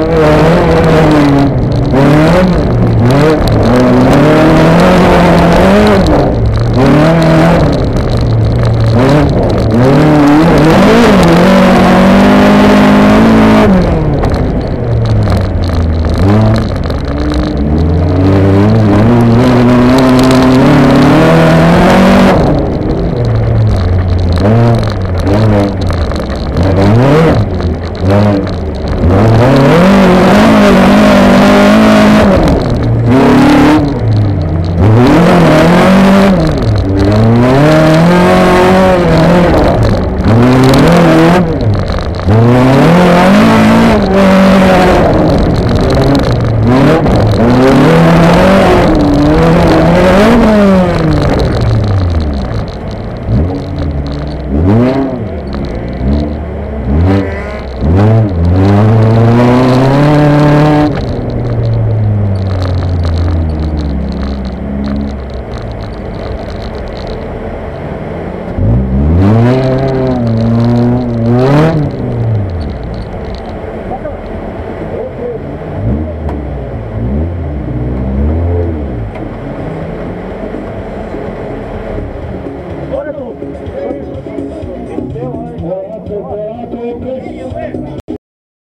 Thank you.